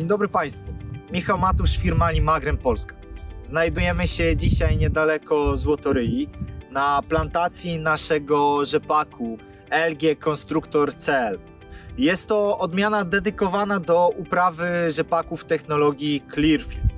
Dzień dobry Państwu. Michał Matusz, firma Limagrem Polska. Znajdujemy się dzisiaj niedaleko Złotoryi, na plantacji naszego rzepaku LG Konstruktor CL. Jest to odmiana dedykowana do uprawy rzepaków technologii Clearfield.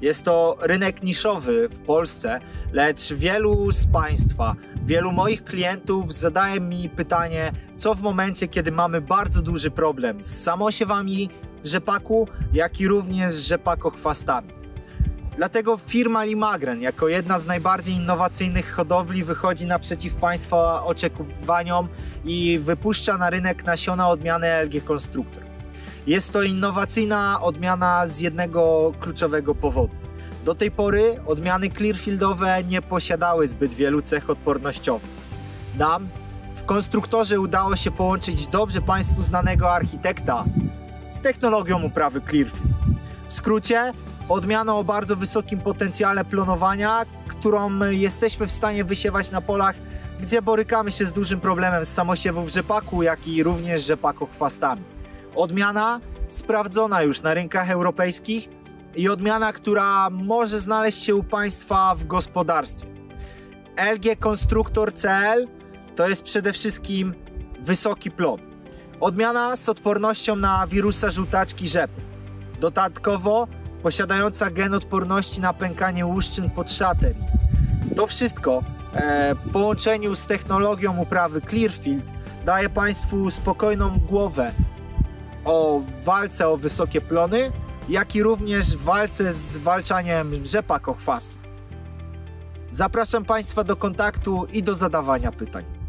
Jest to rynek niszowy w Polsce, lecz wielu z Państwa, wielu moich klientów zadaje mi pytanie, co w momencie, kiedy mamy bardzo duży problem z samosiewami rzepaku, jak i również z rzepakochwastami. Dlatego firma Limagren, jako jedna z najbardziej innowacyjnych hodowli, wychodzi naprzeciw Państwa oczekiwaniom i wypuszcza na rynek nasiona odmiany LG Konstruktor. Jest to innowacyjna odmiana z jednego kluczowego powodu. Do tej pory odmiany Clearfieldowe nie posiadały zbyt wielu cech odpornościowych. Nam w konstruktorze udało się połączyć dobrze Państwu znanego architekta z technologią uprawy Clearfield. W skrócie, odmiana o bardzo wysokim potencjale plonowania, którą jesteśmy w stanie wysiewać na polach, gdzie borykamy się z dużym problemem z samosiewów rzepaku, jak i również rzepakochwastami. Odmiana sprawdzona już na rynkach europejskich i odmiana, która może znaleźć się u Państwa w gospodarstwie. LG Konstruktor CL to jest przede wszystkim wysoki plon. Odmiana z odpornością na wirusa żółtaczki rzepy. Dodatkowo posiadająca gen odporności na pękanie łuszczyn pod szater. To wszystko e, w połączeniu z technologią uprawy Clearfield daje Państwu spokojną głowę o walce o wysokie plony, jak i również walce z zwalczaniem rzepakochwastów. Zapraszam Państwa do kontaktu i do zadawania pytań.